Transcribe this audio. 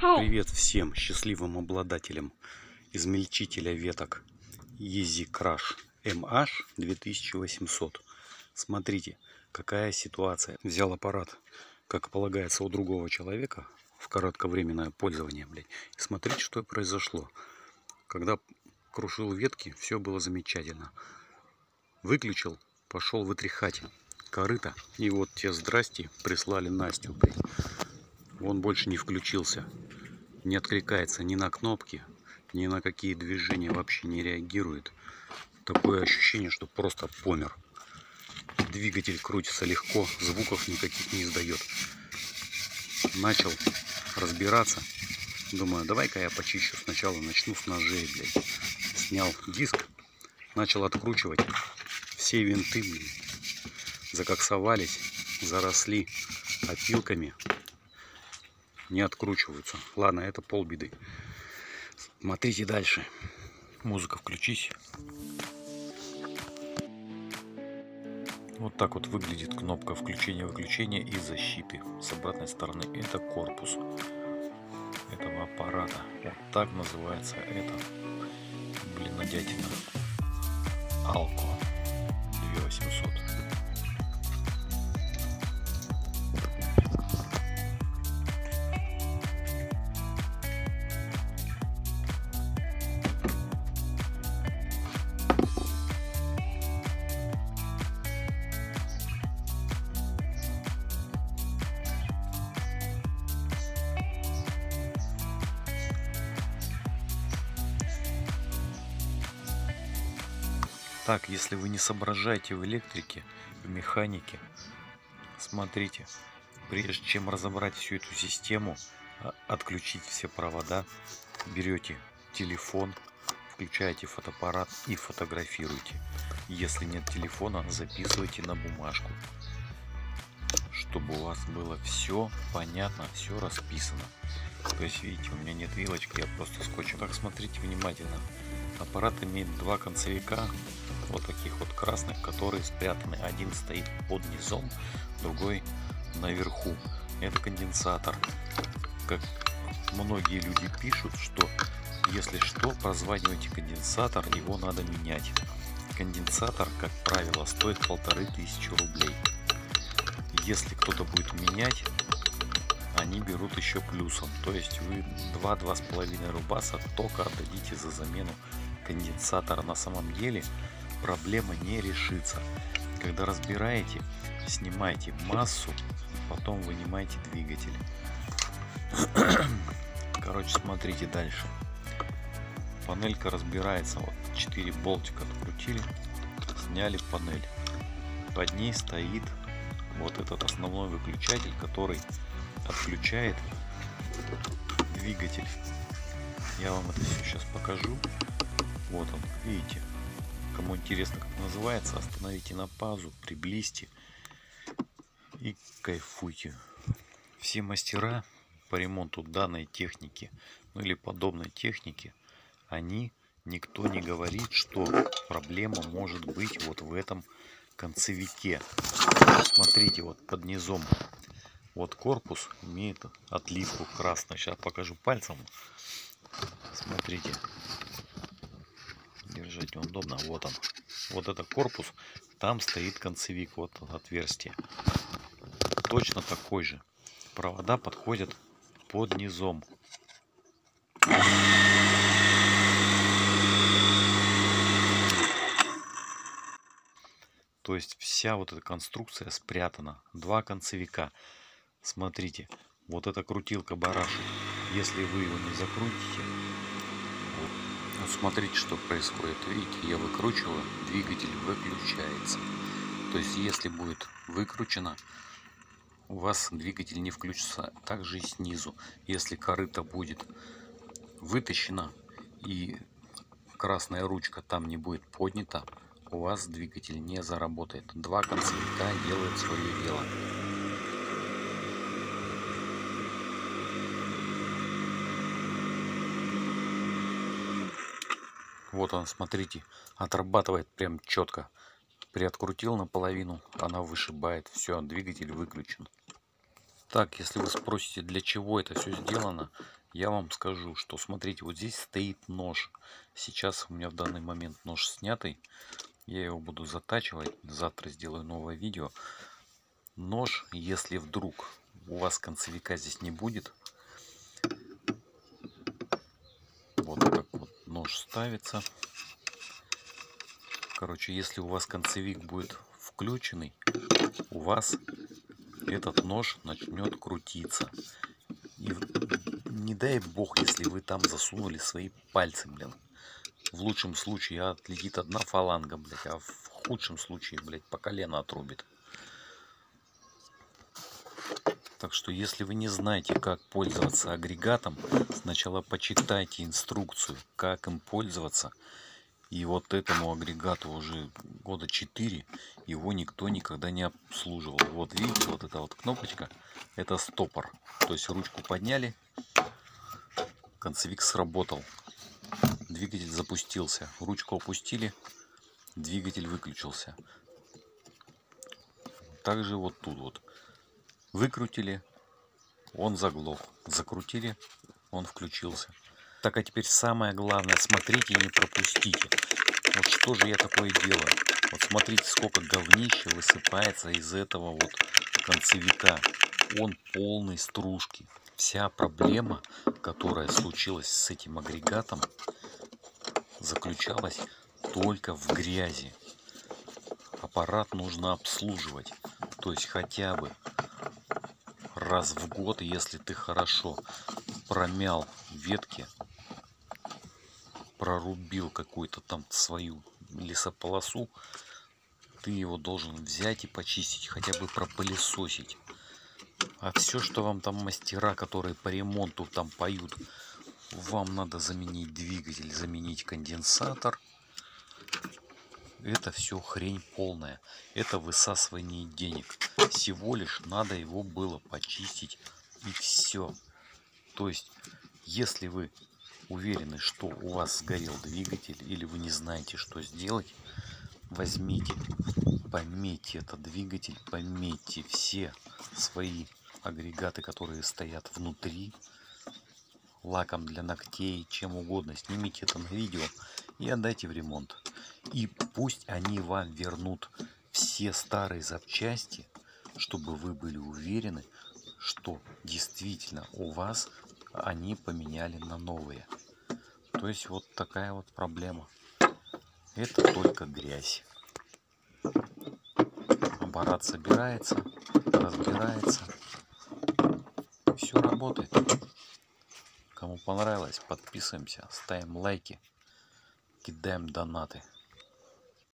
Привет всем счастливым обладателям измельчителя веток Easy Crush MH 2800. Смотрите, какая ситуация. Взял аппарат, как полагается у другого человека, в кратковременное пользование, блядь. Смотрите, что произошло. Когда крушил ветки, все было замечательно. Выключил, пошел вытряхать корыто. И вот те здрасте прислали Настю, блядь. Он больше не включился. Не откликается ни на кнопки, ни на какие движения вообще не реагирует. Такое ощущение, что просто помер. Двигатель крутится легко, звуков никаких не издает. Начал разбираться. Думаю, давай-ка я почищу сначала, начну с ножей, блядь. Снял диск, начал откручивать. Все винты, блядь, закоксовались, заросли опилками не откручиваются. Ладно, это полбеды. Смотрите дальше. Музыка включись. Вот так вот выглядит кнопка включения-выключения и защиты. С обратной стороны это корпус этого аппарата. Вот так называется это. Блин, надятина. Алко 2800. Так, если вы не соображаете в электрике, в механике, смотрите, прежде чем разобрать всю эту систему, а, отключить все провода, берете телефон, включаете фотоаппарат и фотографируйте. Если нет телефона, записывайте на бумажку, чтобы у вас было все понятно, все расписано. То есть, видите, у меня нет вилочки, я просто скотчем. Так, смотрите внимательно. Аппарат имеет два концевика, вот таких вот красных, которые спрятаны. Один стоит под низом, другой наверху. Это конденсатор. Как многие люди пишут, что если что, прозванивайте конденсатор, его надо менять. Конденсатор, как правило, стоит полторы тысячи рублей. Если кто-то будет менять, они берут еще плюсом. То есть вы 2-2,5 рубаса только отдадите за замену конденсатора. На самом деле проблема не решится. Когда разбираете, снимайте массу, потом вынимайте двигатель. Короче, смотрите дальше. Панелька разбирается. Вот 4 болтика открутили, сняли панель. Под ней стоит вот этот основной выключатель, который отключает двигатель. Я вам это все сейчас покажу. Вот он, видите. Кому интересно, как называется, остановите на пазу, приблизьте и кайфуйте. Все мастера по ремонту данной техники, ну или подобной техники, они, никто не говорит, что проблема может быть вот в этом концевике. Смотрите, вот под низом, вот корпус имеет отливку красную. Сейчас покажу пальцем. Смотрите, держать неудобно. Вот он. Вот это корпус. Там стоит концевик. Вот отверстие. Точно такой же. Провода подходят под низом. То есть вся вот эта конструкция спрятана. Два концевика. Смотрите, вот эта крутилка барашек. Если вы его не закрутите, смотрите, что происходит. Видите, я выкручиваю, двигатель выключается. То есть, если будет выкручено, у вас двигатель не включится. Также и снизу. Если корыто будет вытащено и красная ручка там не будет поднята, у вас двигатель не заработает. Два концевика делают свое дело. Вот он, смотрите, отрабатывает прям четко. Приоткрутил наполовину, она вышибает. Все, двигатель выключен. Так, если вы спросите, для чего это все сделано, я вам скажу, что смотрите, вот здесь стоит нож. Сейчас у меня в данный момент нож снятый. Я его буду затачивать. Завтра сделаю новое видео. Нож, если вдруг у вас концевика здесь не будет, вот как вот нож ставится. Короче, если у вас концевик будет включенный, у вас этот нож начнет крутиться. И не дай бог, если вы там засунули свои пальцы, блин. В лучшем случае отлетит одна фаланга, блядь, а в худшем случае, блядь, по колено отрубит. Так что, если вы не знаете, как пользоваться агрегатом, сначала почитайте инструкцию, как им пользоваться. И вот этому агрегату уже года 4, его никто никогда не обслуживал. Вот видите, вот эта вот кнопочка, это стопор. То есть ручку подняли, концевик сработал. Двигатель запустился. Ручку опустили, двигатель выключился. Также вот тут вот. Выкрутили, он заглох. Закрутили, он включился. Так, а теперь самое главное, смотрите и не пропустите. Вот что же я такое делаю? Вот смотрите, сколько говнища высыпается из этого вот концевика. Он полный стружки. Вся проблема, которая случилась с этим агрегатом, заключалась только в грязи. Аппарат нужно обслуживать. То есть хотя бы раз в год, если ты хорошо промял ветки прорубил какую-то там свою лесополосу, ты его должен взять и почистить, хотя бы пропылесосить. А все, что вам там мастера, которые по ремонту там поют, вам надо заменить двигатель, заменить конденсатор. Это все хрень полная. Это высасывание денег. Всего лишь надо его было почистить и все. То есть, если вы уверены, что у вас сгорел двигатель или вы не знаете, что сделать, возьмите, пометьте этот двигатель, пометьте все свои агрегаты, которые стоят внутри, лаком для ногтей, чем угодно. Снимите это на видео и отдайте в ремонт. И пусть они вам вернут все старые запчасти, чтобы вы были уверены, что действительно у вас они поменяли на новые. То есть вот такая вот проблема. Это только грязь. Аппарат собирается, разбирается. Все работает. Кому понравилось, подписываемся, ставим лайки, кидаем донаты.